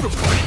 beautiful.